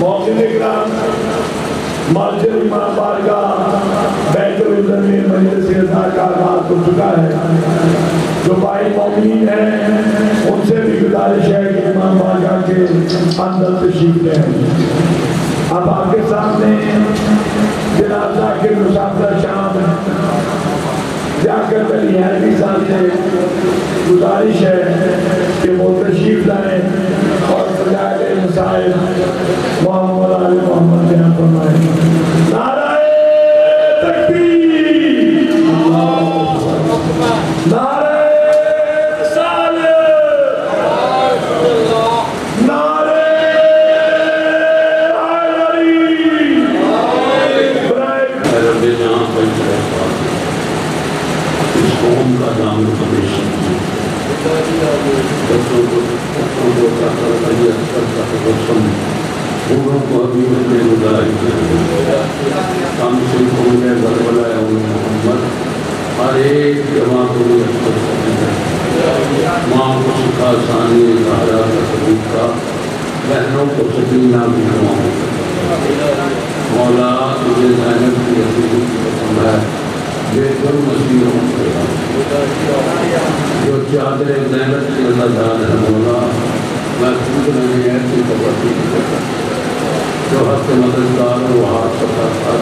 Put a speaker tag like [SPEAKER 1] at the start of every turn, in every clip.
[SPEAKER 1] मौके इकराम इमाम बारगाह बैतुल इज़्ज़त में मजलिस इज़्ज़त का आगाज़ चुका जो भाई मौमीन उनसे भी गुजारिश है कि आपके सामने शाम जाकर गुजारिश है वो तशरीफ़ लाएँ और सजाए। मसाइल मोहम्मद अली मोहम्मद बयान फरमाए नाराए तकबीर नाराए रिसालत नारे
[SPEAKER 2] रब जहाँ पर इस कौम का नाम हमेशा बच्चों को बच्चों को ताकत तैयार करता है बच्चों बूढ़ों को मैंने बुलाई कम से कम ने बरबलाया मोहम्मद हर एक जमा को माँ को सिखा सानी सहारा का सबूत का बहनों को सकीना भी मौला तुझे जैनब की रसीद पसंद है बेकुल मसीहों जो चादर जैनब की अल्लाह है मौला मैं खुद नहीं ऐसी कबड्डी जो हक मददगार वो हाथ सफ़ा था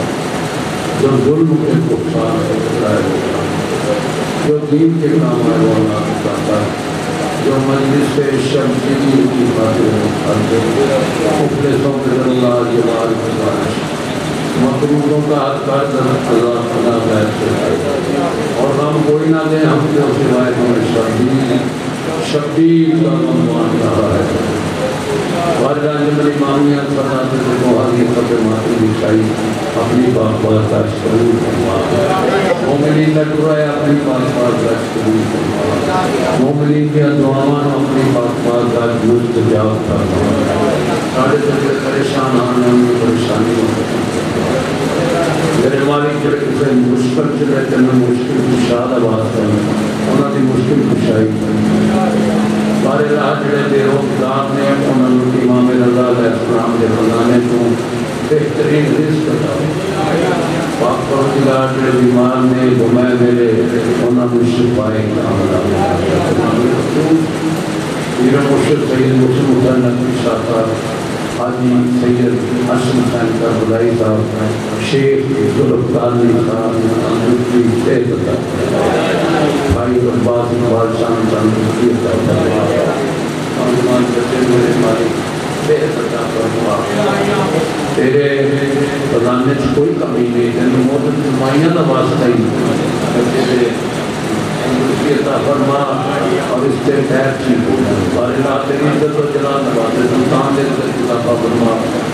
[SPEAKER 2] जो जुल्म के नुकसान से बचाए जो दीन के काम है वो अल्लाह करता है। जो मजलिस से शमशीरी की बातें करते मुखलिसों के अल्लाह जलाल की बारिश। मकरूबों का हक अल्लाह खुदा बैठ से और हम कोई ना दें हमको सिवाय हमें शब्दीर शब्दीर का मनमान रहा है। वारदा जबल इमामिया फरमाते थे को आगे फतेह माती दिखाई अपनी बात बात का शरूर फरमा मोमिनी लटुराया अपनी बात बात का शरूर फरमा मोमिनी के दुआवान अपनी बात बात का जुस्त जाव फरमा साढ़े तक परेशान आने में परेशानी मेरे मालिक ਜਿਹੜੇ ਕਿਸੇ ਮੁਸ਼ਕਲ ਚ ਨੇ ਤੈਨੂੰ ਮੁਸ਼ਕਲ ਕੁਸ਼ਾ ਦਾ ਵਾਸਤਾ ਉਹਨਾਂ ਦੀ ਮੁਸ਼ਕਲ ਕੁਸ਼ਾਈ हमारे साथ जोड़े बेरोजगार ने उन्होंने इमाम अल्लाम के खजाने को बेहतरीन रिस्क परोजगार जो बीमार ने घुमा मेरे, उन्होंने शिपाई शेख भाई अब्बास इकबाल साहब मेरे मालिक तेरे खजाने कोई कमी नहीं तेन मोहन माइया का वास्ता ही तेरे फरमा और इसके खैर हो तेरी जला नवाजे सुल्तान किताबा फरमा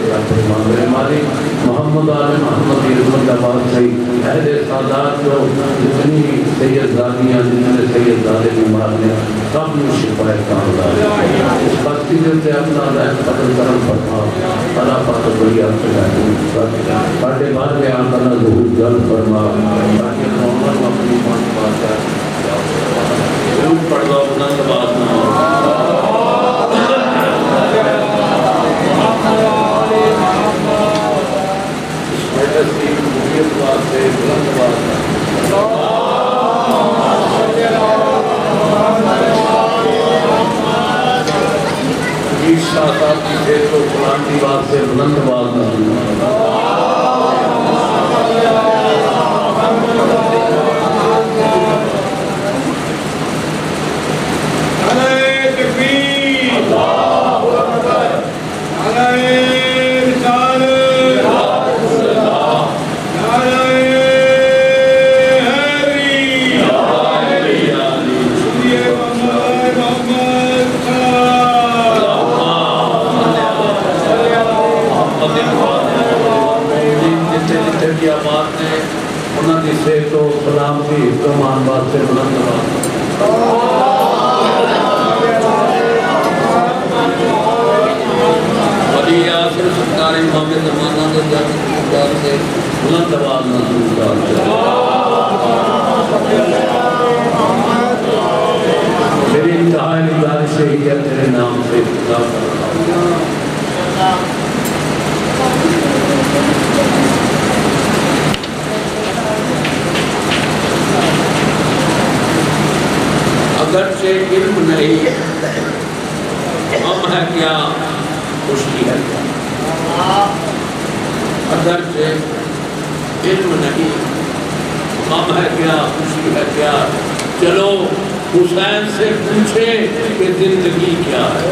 [SPEAKER 2] का मालिक मोहम्मद आल मोहम्मद रहमदाबाद सही अहले सादात जो जितनी सैयदादियाँ जितने सैयदादे बीमार ने सब में शिफाए का इस बस्ती के अपना रहम करम फरमा अल्लाह पाक बड़ी आपसे साढ़े बाद में आकर ना ज़रूर जल फरमा ताकि मोहम्मद अपनी मान बात पढ़ लो अपना बुलंद आवाज़ जितने जितने भी आबाद ने उन्होंने तेरे नाम से ਉਹਨਾਂ ਦੀ ਸਿਹਤ ਤੋਂ ਸਲਾਮਤੀ ਤੋਂ ਮਾਨ ਵਾਸਤੇ ਬੁਲੰਦ ਆਵਾਜ਼ ਵਲੀ ਆਖਿਰ ਸਰਕਾਰੀ ਮਾਮੇ ਜ਼ਮਾਨਾ ਦੇ ਜੱਜ ਸਰਕਾਰ ਦੇ ਬੁਲੰਦ ਆਵਾਜ਼ ਨਾਲ ਸਰਕਾਰ ਦੇ ਮੇਰੀ ਇੰਤਹਾਈ ਗੁਜ਼ਾਰਿਸ਼ है तेरे नाम से खुदा अगरचे इल्म नहीं हम है क्या? खुशी है क्या अगरचे इल्म नहीं। हम है क्या? खुशी है क्या चलो, हुसैन से पूछे कि ज़िंदगी क्या है।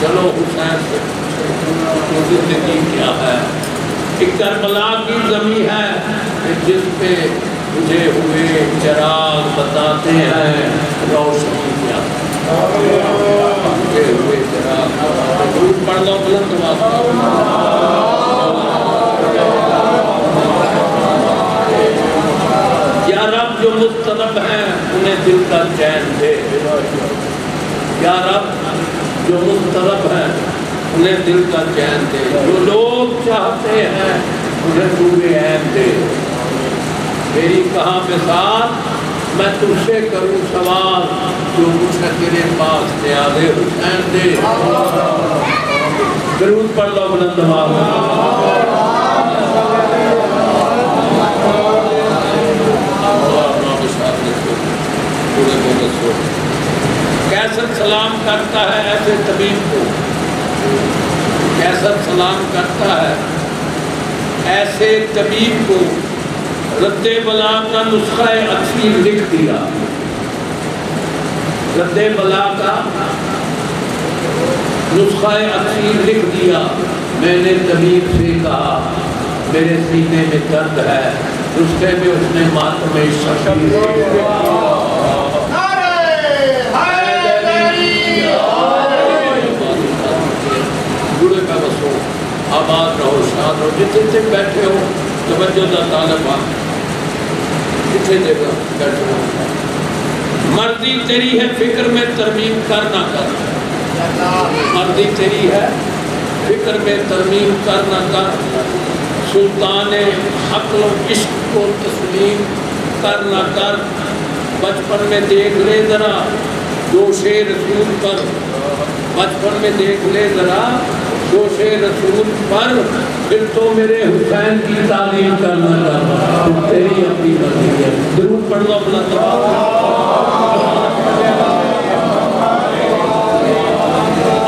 [SPEAKER 2] चलो, हुसैन से पूछे कि ज़िंदगी क्या है। एक करबला की जमी है जिस पे बुझे हुए चराग बताते हैं, रोशनी क्या पढ़ लो बुलंद या रब जो मुस्तरब हैं, उन्हें दिल का चैन दे। या रब जो मुस्तरब हैं, उन्हें दिल का चैन दे। जो लोग चाहते हैं, उन्हें पूरे ऐन दे। मेरी कहाँ मिसाल? मैं तुझसे करूँ सवाल, जो मुझे तेरे पास न्यादे हुसैन दे। ज़रूर पढ़ लो बुलंद कैसर सलाम करता है ऐसे तबीब को। कैसर सलाम करता है ऐसे तबीब को। रद्दे बला का नुस्खा अच्छी लिख दिया। रद्दे बला का नुस्खा अच्छी लिख दिया। मैंने तबीब से कहा मेरे सीने में दर्द है नुस्खे में उसने मात्र में शक्ति आबाद रहो शाद रहो। जितने जितने बैठे हो तवज्जो का तालब आ जितने जगह बैठे हो मर्ज़ी तेरी है, फ़िक्र में तरमीम कर ना कर। मर्ज़ी तेरी है, फ़िक्र में तरमीम कर। ना कर सुल्तान अक्ल इश्क को तस्लीम कर ना कर। बचपन में देख ले जरा जोशे रसूल पर। बचपन में देख ले जरा जोशे रसूल पर। फिर तो मेरे हुसैन की तालीम करना कर तेरी अपनी मर्ज़ी है। ज़रूर पढ़ लो अपना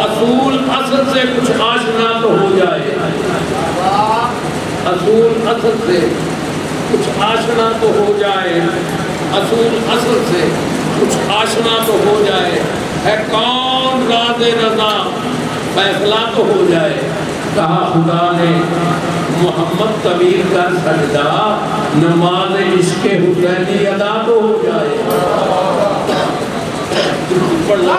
[SPEAKER 2] असूल असल से कुछ आशना तो हो जाए। असूल असल से कुछ आशना तो हो जाए। असूल असल से कुछ आशना तो हो जाए। है कौन राज रजा फैसला तो हो जाए। कहा खुदा ने, मोहम्मद कबीर का सजदा नमाज़ इसके हुसैनी अदा तो हो जाए। फिर पढ़ लो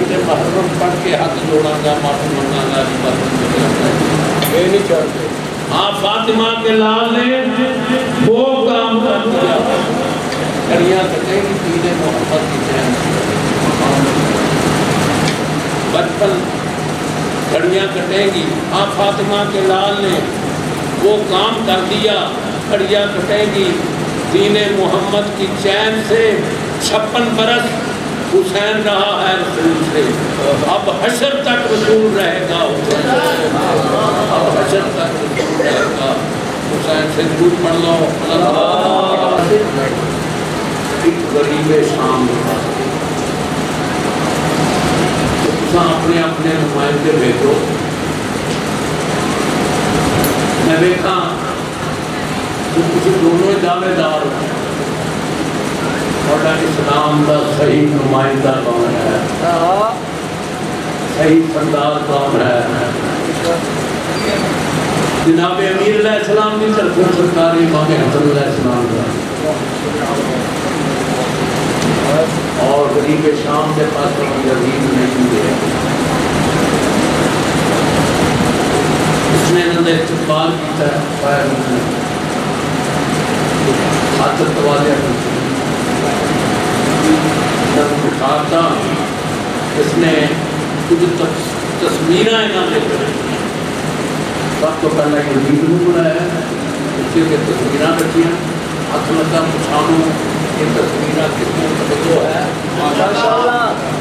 [SPEAKER 2] किते महरम पढ़ के हाथ जोड़ांगा माफ़ी मंगांगा जी बस ये नहीं चलते हाँ फातिमा के लाल ने वो काम कर दिया कड़ियाँ कटेगी पीने मोहब्बत की चैन बचपन कड़ियाँ कटेगी हाँ फातिमा के लाल ने वो काम कर दिया कड़ियाँ कटेगी दीने मोहम्मद की चैन से छप्पन बरस हुसैन रहा है रसूल से? अब हशर तक रसूल रहेगा अब हशर तक रसूल रहेगा। हुसैन से दूर पढ़ लो। एक गरीब शाम तो अपने अपने नुमाइंदे भेजो। मैं देखा तो किसी दोनों दावेदार हैं। थोड़ा इस्लाम का सही नुमाइंदा कौन है सही सरदार कौन है जनाब अमीर इस्लाम की तरफ़ सरकार इमाम हसन इस्लाम का और गरीब शाम के पास अजीब नहीं है इसने इन्होंने इस्तेमाल किया है हाथ तवालिया दिया उठाता इसने कुछ तस्वीर इन्होंने सब तो पहले यजीद को बुलाया उसके लिए तस्वीर हथ लगा पछाणो ये तस्वीर किसने तवज्जो है?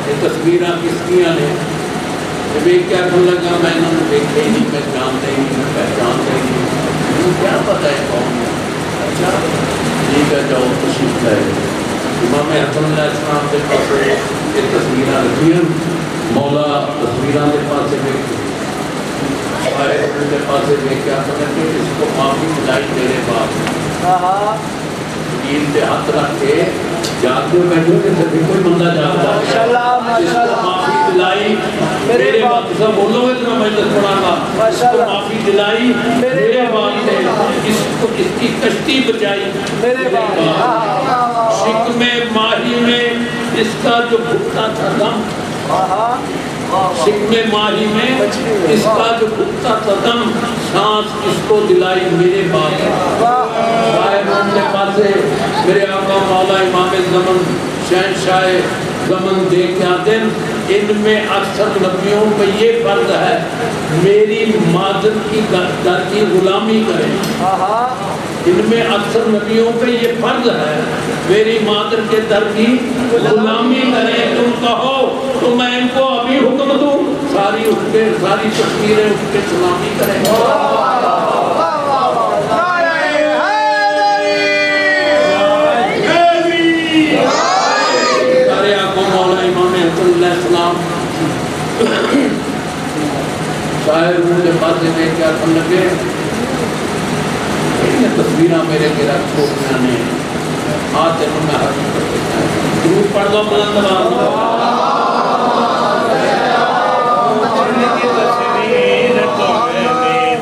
[SPEAKER 2] ये तस्वीर किसकियाँ ने वेख क्या कर लगा मैं इन्होंने देखे ही नहीं मैं जानते ही नहीं मैं पहचानते ही नहीं। क्या पता है कौन अच्छा। ठीक है जाओ तशरीफ़ लाए इमाम हसन इस्लाम के पास ये तस्वीर रखिया मौला तस्वीर के पास के पास देखा समझते इसको माफ़ी मिलाई तेरे बाप पे हाथ रख के जागते बैठे कि सभी कोई बंदा इसको माफ़ी दिलाई। मेरे बाप सब बोलोगे तो मैं मजलिस पढ़ाऊँगा माफ़ी दिलाई। मेरे बाप ने इसको इसकी कश्ती बचाई मेरे बाप। शिक में माही में इसका जो भुगता था दम। शिकमे माही में इसका जो कुत्ता कदम सांस इसको दिलाई मेरे बाप पासे मेरे आका मौला इमाम जमन शहनशाह जमन दे क्या दिन इनमें अक्सर नबियों पे ये फ़र्ज़ है मेरी मादर की दर की गुलामी करें। इनमें अक्सर नबियों पे ये फ़र्ज़ है मेरी मादर के दर की गुलामी करें। तुम कहो तो मैं इनको अभी हुक्म दूँ। सारी उसके सारी तस्वीरें उसके गुलामी करें। शायर उनके पास में क्या करने लगे? तस्वीर मेरे तेरा छोटिया ने आज तेन मैं हर ज़रूर पढ़ लो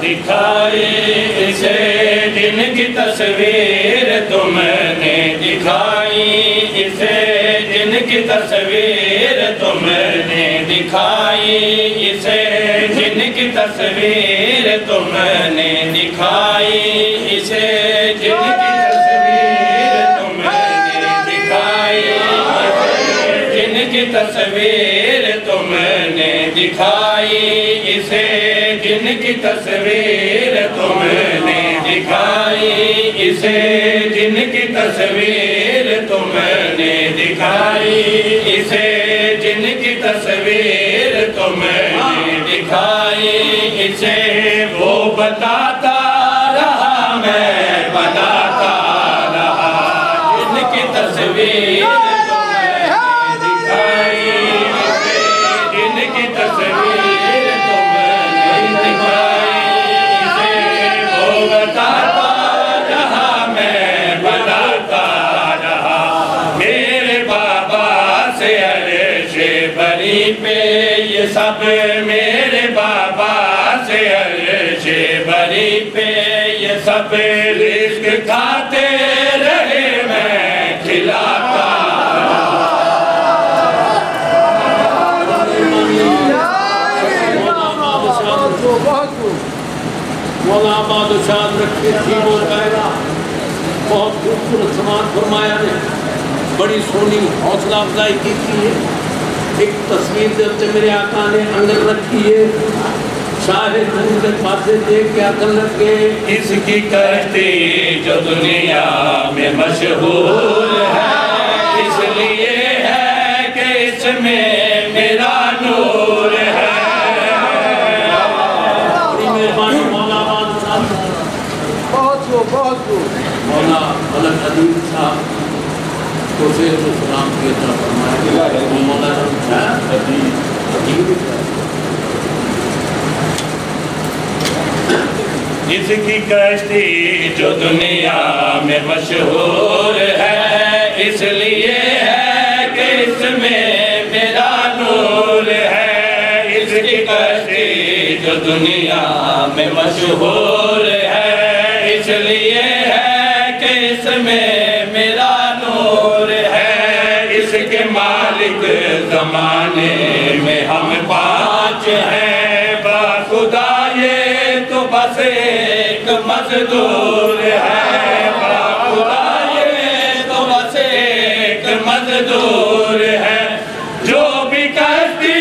[SPEAKER 3] दिखाई इसे की तस्वीर तुमने दिखाई, इसे दिन की तस्वीर तुमने दिखाई, इसे दिन की तस्वीर तुमने दिखाई जिनकी तस्वीर तुमने दिखाई इसे। जिनकी तस्वीर तुमने दिखाई, इसे जिनकी तस्वीर तुमने दिखाई, इसे जिनकी तस्वीर तुमने दिखाई, इसे वो बताता रहा, मैं बताता रहा। जिनकी तस्वीर सब मेरे बाबा से अर्शे बरी पे ये सब रिस्क खाते रहे मैं खिलाता।
[SPEAKER 2] बहुत खूबसूरत समाज फरमाया बड़ी सोनी हौसला अफजाई की थी एक तस्वीर जब से मेरे आका ने अंदर रखी है शाहे धन के पासे देख के अकल गए
[SPEAKER 3] इसकी कहते जो दुनिया में मशहूर है, इसलिए है कि इसमें मेरा नूर है
[SPEAKER 2] मेहरबानी मौला बहुत बहुत मौला मलक अदीब साहब फिर तो सलाम फरमाया
[SPEAKER 3] इसकी कश्ती जो दुनिया में मशहूर है, इसलिए है कि इसमें मेरा नूर है। इसकी कश्ती जो दुनिया में मशहूर है, इसलिए जमाने में हम पाँच हैं, बाखुदा ये तो बस एक मजदूर है। बाखुदा ये तो बस एक मजदूर है। जो भी कश्ती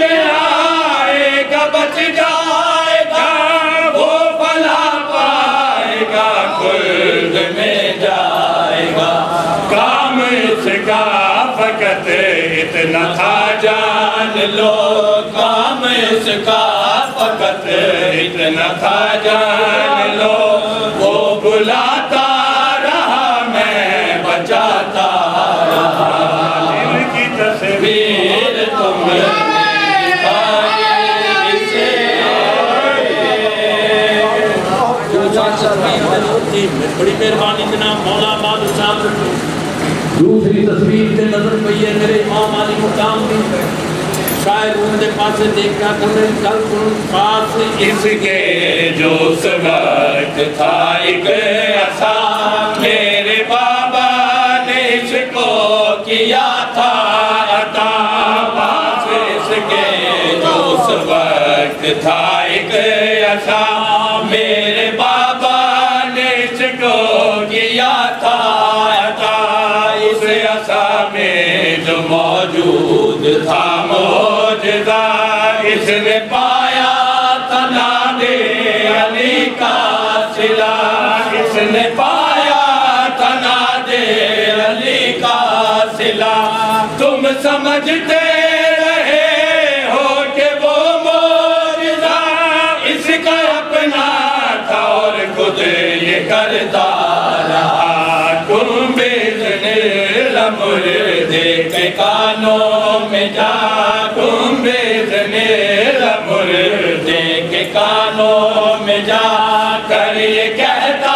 [SPEAKER 3] में आएगा, बच जाएगा, वो भला पाएगा खुल्द में जाएगा। काम इसका फकत इतना था जान लो काम इसका फकत इतना था जान लो वो बुलाता रहा मैं बचाता रहा की तस्वीर इसे
[SPEAKER 4] बड़ी मेहरबानी जनाब मौला तस्वीर से नज़र पई है, मेरे इमाम अली मुकाम की शायद उनके पास देखा कल कल पास
[SPEAKER 3] इसके जो वक्त था एक ऐसा मेरे बाबा ने इसको किया था अता। पास इसके जो वक्त था एक ऐसा इसने पाया तनादे अली का सिला। इसने पाया तनादे अली का सिला। तुम समझते रहे हो कि वो मौजदा इसका अपना और खुद करता लमुर देख कानों में जा तुम देख कानों में जा कर ये कहता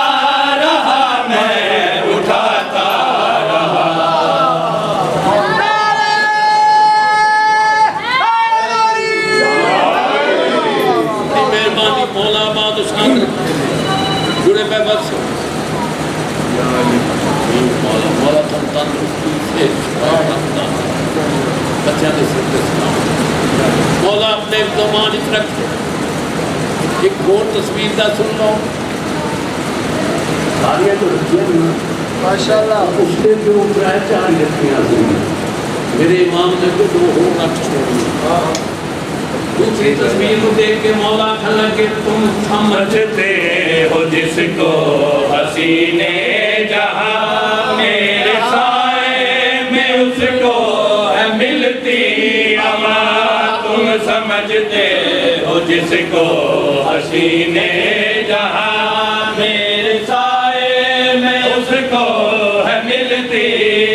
[SPEAKER 3] रहा मैं उठाता
[SPEAKER 4] बड़ी मेहरबानी मौला बादल साहब जुड़े पे बस मौला मौला तुम बच्चा मौला अपने जमान इच रख एक और तस्वीर का सुन लो। सारियाँ तो रखियाँ माशाल्लाह। उसके जो ऊपर चार रखियाँ मेरे इमाम ने तो दो हो रख छोड़ी दूसरी तस्वीर को देख के मौला खला के तुम
[SPEAKER 3] समझते हो जिसको हसीने जहाँ समझते हो जिसको हसीने जहाँ मेरे साए में उसको है मिलती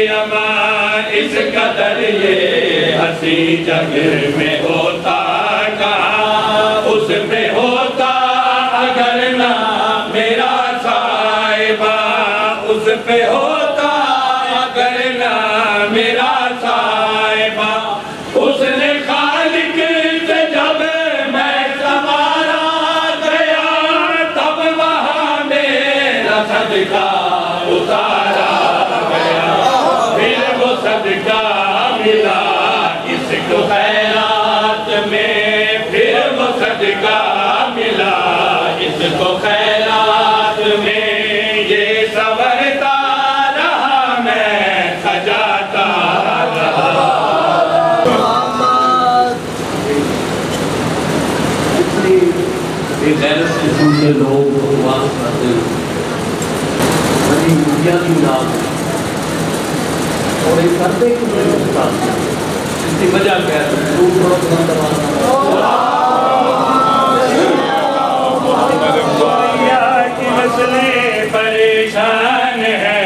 [SPEAKER 3] अमा। इस कदर ये हसी जग में होता कहा? उस पे होता अगर ना मेरा साहिबा। उस पे होता सदका उतारा गया। फिर में फिर वो सदका मिला। इसको खैरात में ये सवरता मैं सजाता रहा।
[SPEAKER 4] लोग बकवास करते हैं। दुनिया की नाम। और ये करते कि मैं उसका इसकी वजह क्या है? तू थोड़ा दबाना
[SPEAKER 3] दबाव की परेशान हैं।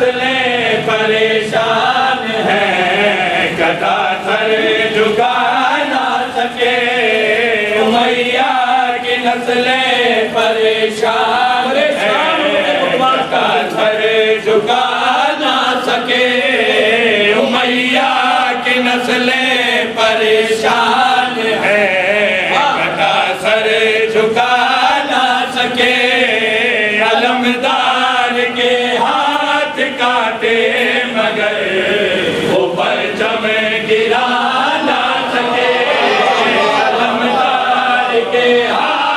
[SPEAKER 3] कितने परेशान है कदा थर झुका ना सके। मैया की नस्लें परेशान का सर झुका ना सके। मैया की नस्लें परेशान है कदा सर झुका ना सके। अलमदार काटे मगर वो परचम गिरा ना सके। के हाथ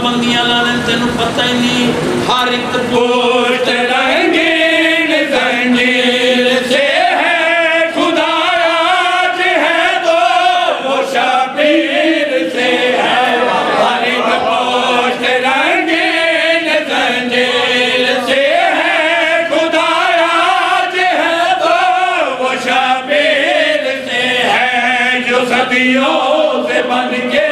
[SPEAKER 4] पाबंदियाँ लाने
[SPEAKER 3] तेन पता ही
[SPEAKER 4] नहीं, हर एक
[SPEAKER 3] पोस्ट रंगीन जंजीर से है, खुदा राज है तो है। हर पोस्ट रंगीन जंजीर से है, खुदा राज है तो वो तो, से है। जो सदियों से बन के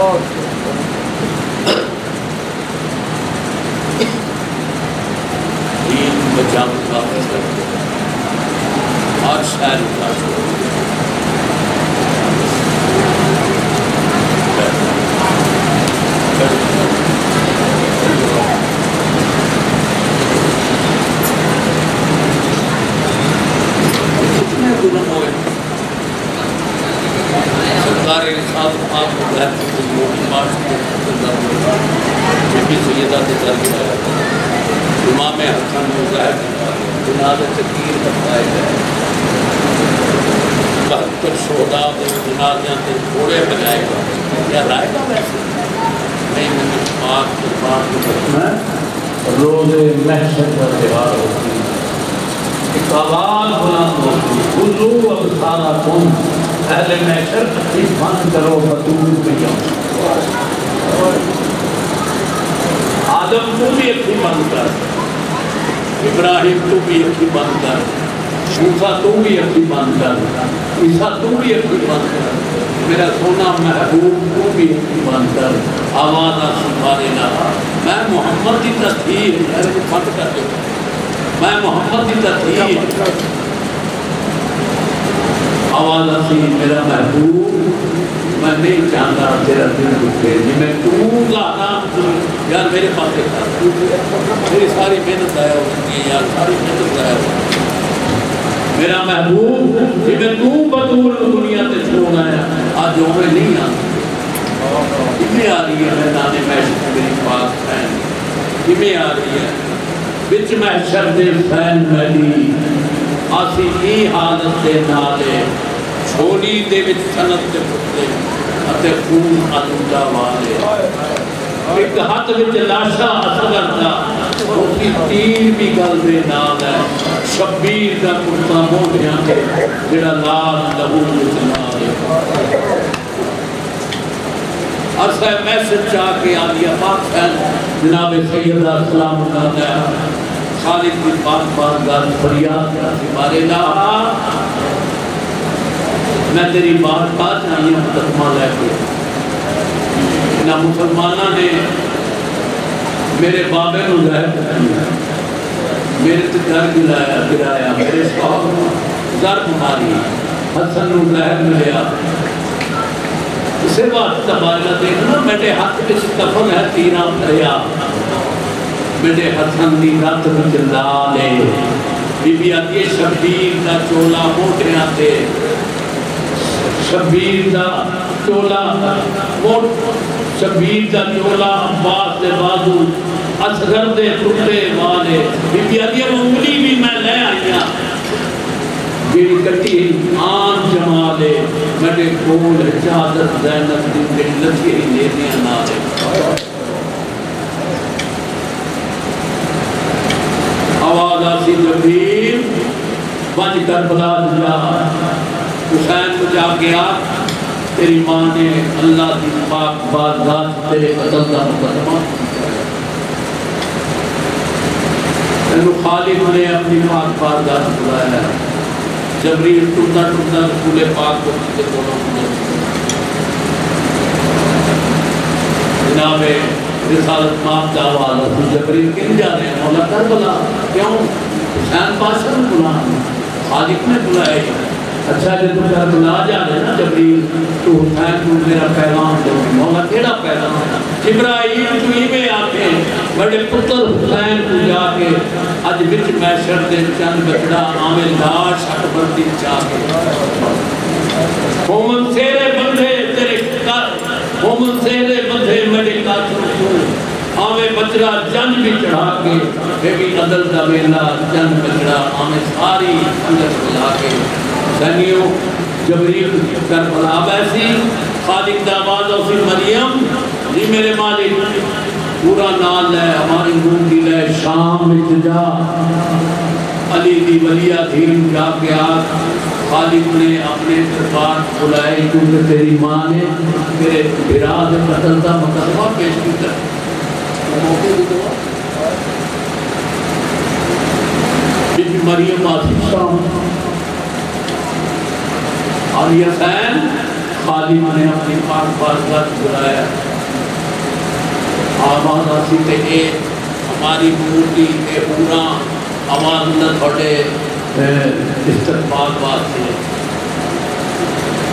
[SPEAKER 4] about in the Jabal Prophet or Shari Thank you. सरकार साथ आप घर की मोटी मार्च बीबी सैयदा के घर में हसन मुजाहिद जनाज तकीर बताए गए बहत्तर शोदा के जनाजियाँ के घोड़े बजाए गए क्या रायगा वैसे नहीं मैंने के पाक में रोज़े महशर का त्योहार होती है। एक आवाज़ बुलंद होती है।
[SPEAKER 2] अब सारा तुम पहले मैशर अखी बंद करो बतूल भैया आदम तू भी अखी बंद कर इब्राहिम तू भी अखी बंद कर मूसा तू भी अखी बंद कर ईसा तू भी अखी बंद कर मेरा सोना महबूब तू भी अखी बंद कर आवाज़ आसी मारे ना मैं मोहम्मद की तस्वीर बंद कर मैं मोहम्मद की तस्वीर आवाज़ आसी मेरा महबूब, मैं नहीं चाहता तेरा दिल जिम्मे तू का नाम तू यार मेरे पास एक मेरी सारी मेहनत आया उसकी यार सारी मेहनत आया उसकी। मेरा महबूब जिम्मे तू बतूल दुनिया से छोड़ आया आज जो मैं नहीं आता किमें आ रही है मैदान मैशर मेरी पास फ़ैन। किमें आ रही है। बिच मैशर दे फ़ैन मैली ਅਸੀਂ ਕੀ ਹਾਲਤ ਦੇ ਨਾਲ ਹੈ ਛੋਲੀ ਦੇ ਵਿੱਚ ਸਨਤ ਦੇ ਪੁੱਤਲੇ ਅਤੇ ਖੂਨ ਅਲੂਦਾ ਵਾਲੇ ਇੱਕ ਹੱਥ ਵਿੱਚ ਲਾਸ਼ਾ ਅਸਗਰ ਦਾ ਉਸਦੀ ਤੀਰ ਵੀ ਗੱਲ ਦੇ ਨਾਲ ਹੈ ਸ਼ਬੀਰ ਦਾ ਕੁਰਤਾ ਮੋਢਿਆਂ ਤੇ ਜਿਹੜਾ ਲਾਲ ਲਹੂ ਵਿੱਚ ਨਾਲ ਹੈ ਅਸਾ ਮੈਸੇਜ ਆ ਕੇ ਆਲੀਆ ਪਾਕ ਸਾਹਿਬ ਜਨਾਬ ਸੈਯਦ ਅਸਲਾਮ ਦਾ खालिद की बात बात गल फरियाद करती ला मैं तेरी बात बात आई मुकदमा लैके। इन्होंने मुसलमाना ने मेरे बाबे को लहर मेरे ते घर गिराया गिराया। मेरे साहब दर्द मारी हसन को लहर मिलिया। तबादला देखना, मेरे हाथ में कफन है, तीरा भरिया बेटे हसन की रत चला ले। बीबी आती है शब्बीर का चोला मोटिया से शब्बीर का चोला शब्बीर का चोला अब्बास के बाजू, असगर के कुत्ते वाले। बीबी आती है उंगली भी मैं ले आईया। हाँ मेरी कटी आम जमा ले। मेरे कोल चादर, जैनब की मेरी लथी लेने ना ले आवाज़ आसी जबीर बज कर बला दिया हुसैन को जाके आ तेरी माँ ने अल्लाह की पाक से तेरे कत्ल का मुकदमा तेनू खालिद ने अपनी पाक बारगाह से बुलाया जबरील टुकड़ा टुकड़ा रसूल पाक को बोलो जनाब रिसालत का आवाज़ है जबरील किन जा रहे हैं मौला करबला। क्यों? हुसैन बादशाह ने बुलाया। खालिद ने बुलाया। अच्छा जब तुम करबला जा रहे ना जबरील तो हुसैन को मेरा पैगाम दो। मौला केड़ा पैगाम है? इब्राहिम तू इवें आके बड़े पुत्र हुसैन को जाके अज विच मैशर दे चंद बचड़ा आवे लाश हट बंदी जाके। मोमन सेरे बंधे तेरे कर मोमन सेरे बंधे आवे बचड़ा जन भी चढ़ा के भी अदल का वेला जन बचड़ा आवे सारी अंदर बुला के। सनियो जबरील करबला। वैसी खालिक दा आवाज़ उसी मरियम, जी मेरे मालिक, पूरा नाल है हमारी मुंडी है शाम में जा अली दी वलिया धीन जाके आ खालिद ने अपने दरबार बुलाए क्योंकि तेरी माँ ने तेरे के कत्ल का मुकदमा पेश किया। मौके की शाम और यसैन खालिद ने अपनी पाक बारगाह बुलाया। आवाज़ आसी ते ए हमारी मूर्ति के पूरा आवाज़ न थोड़े इस्तकबाल वास्ते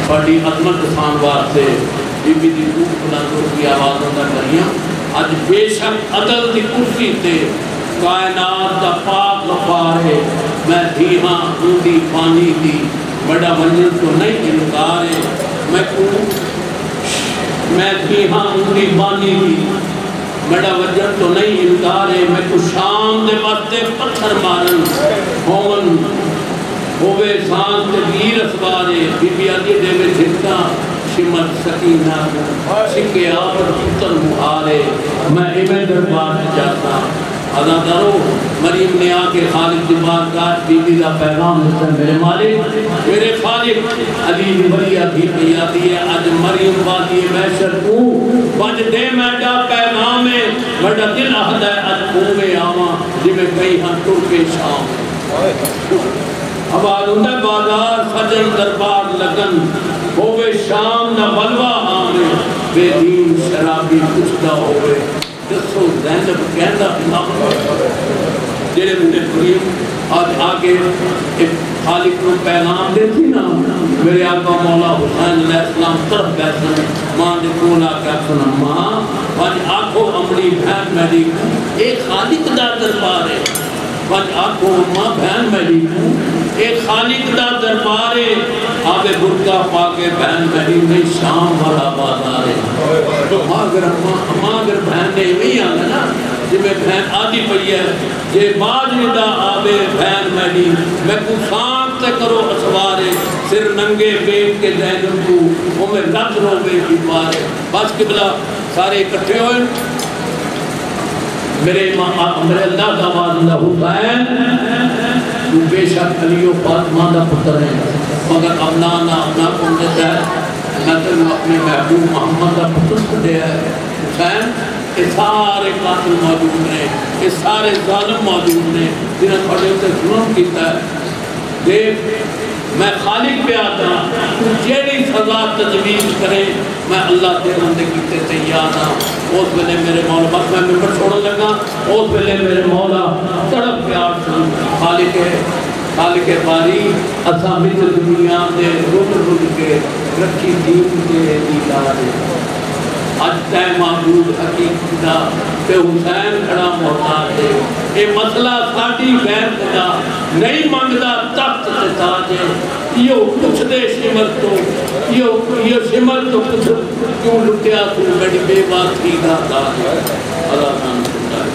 [SPEAKER 2] थोड़ी अजमत दिखाने वास्ते बीबी दी रूह बुलंद की आवाज़ों का करियाँ अज बेशक अदल दी कुर्सी ते कायनात दा पाक गफार है। मैं धी हाँ ऊंदी पानी दी बड़ा मंजिल तो नहीं इनकार है। मैं मैं धी हाँ ऊंदी पानी दी बड़ा वज़न तो नहीं इनकार है। मैं कुछ शाम दे वास्ते पत्थर मारन, होवन, होवे सांस ते वीर असवारे बीबी आदि देवे झिटका सिमत सकीना सिके आवर पुत्र मुहारे मैं इवें दरबार में जाता अदादारो मरीम ने आके खालिद की बारगाह बीबी का पैगाम दिता मेरे मालिक मेरे खालिद अली की बड़ी अभी पई आती है। अज मरीम वादी मैशर तू बज दे मैडा पैगाम है बड़ा दिल आहदा है अज तू में आवा जिवें कई हम टुर के शाम आबाद बाज़ार सजन दरबार लगन। होवे शाम न बलवा आवे। बेदीन शराबी पुछदा होवे। दसो दैनब कहंदा जेड़े मुझे करीब आज आके एक खालिक को पैगाम देती ना। मेरे आका मौला हुसैन अलैहिस्सलाम तरफ़ बैठन माँ ने कोला का सुना माँ आज आँखों अमली बहन मेरी। ये खालिक दा दरबार है। आज आखो माँ बहन मेरी ये खालिक दा दरबार है आवे बुरका पाके बहन मेरी नहीं शाम वाला बाज़ार। है तो माँ माँ अगर बहन ने नहीं आना ना जिमें बहन आदि पई है जे बाज निदा आवे बहन मेरी मैं को सांप ते करो असवारे, सिर नंगे पेट के दैन को वो में रत रोवे की मारे बस किबला सारे इकट्ठे होए। मेरे मेरे अल्लाह का वादा हुसैन तू बेशक अलियो फातिमा दा पुत्र है। मगर अपना ना अपना कौन देता है? मैं तेन अपने महबूब मोहम्मद का पुत्र छड़िया है। हुसैन ये सारे कातिल मौजूद ने ये सारे जालिम मौजूद ने जिन्हें थोड़े उत्ते जुल्म किया देख, मैं खालिक पे आता तू जेड़ी सजा तजवीज करे, मैं अल्लाह के बंदे किते तैयार हाँ। उस वेले मेरे मौला बस मैं मिम्बर छोड़न लगा, उस वेले मेरे मौला तड़प प्यार सन खालिक खालिक बारी, असा विच दुनिया दे रुक रुक के रखी दीन के दीदार अज तय महबूब हकीकत ते हुसैन खड़ा मोहताज ये मसला साडी दा, नहीं मंगदा तख्त ते है यो पुछदे सिमर तो यो यो सिमर तो पुछ क्यों लुटिया तू बड़ी बेबाकी दा ताज अल्लाह नाम। सुनता है